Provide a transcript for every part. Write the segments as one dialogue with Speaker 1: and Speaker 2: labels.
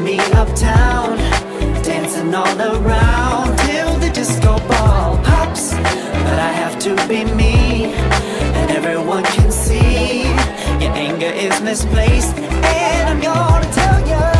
Speaker 1: me uptown, dancing all around till the disco ball pops. But I have to be me, and everyone can see your anger is misplaced, and I'm gonna tell ya.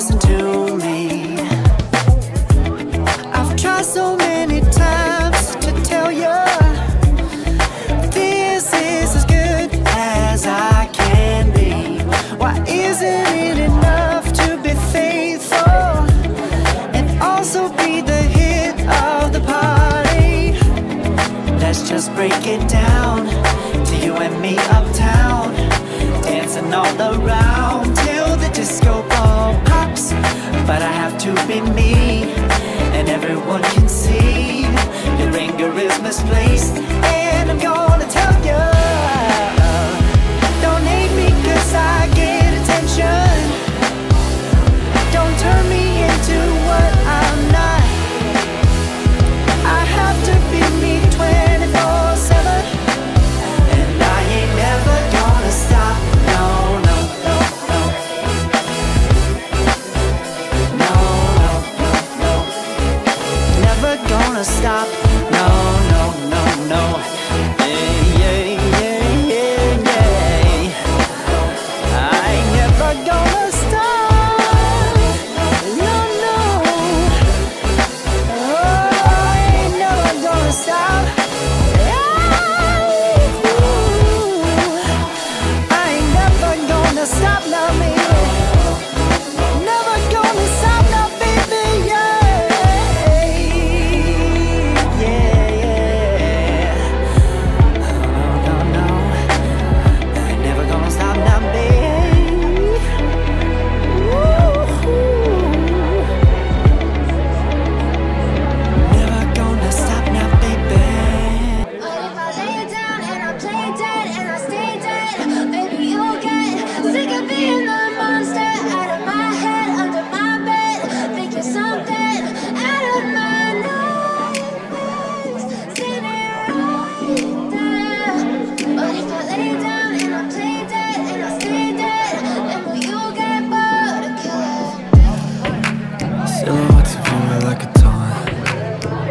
Speaker 1: Listen to me. I've tried so many times to tell you this is as good as I can be. Why isn't it enough to be faithful and also be the hit of the party? Let's just break it down be me, and everyone can see your anger is misplaced,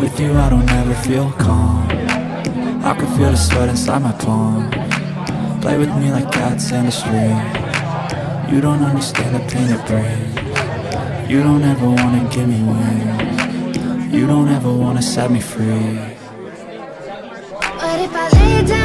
Speaker 2: with you I don't ever feel calm. I can feel the sweat inside my palm. Play with me like cats in the street. You don't understand the pain it brings. You don't ever wanna give me wings. You don't ever wanna set me free.
Speaker 3: But if I lay down